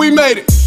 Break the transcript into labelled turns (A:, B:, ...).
A: We made it.